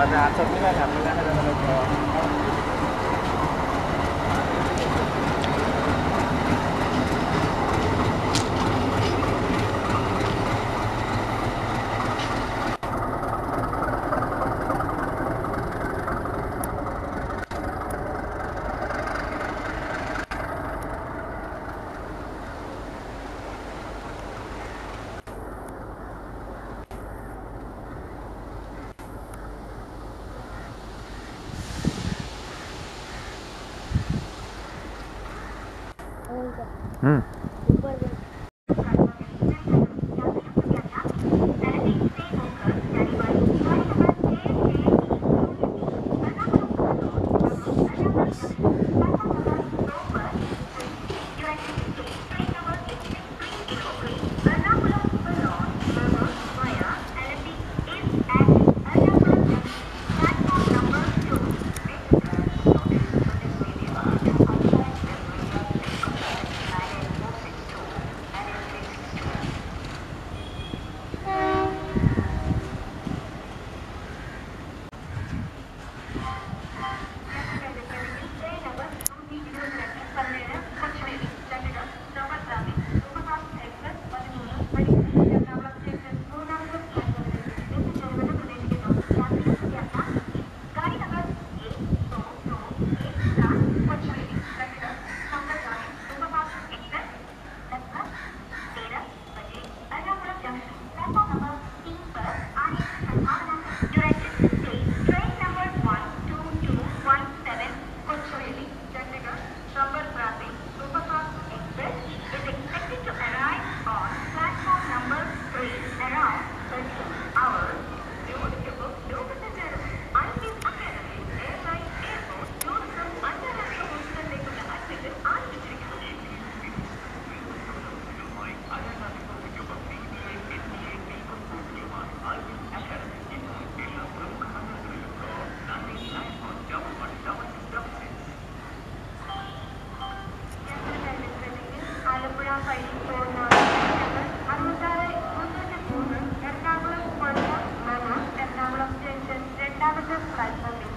Pada asap ni kan, mana ada kalau 嗯。desfaz na mente.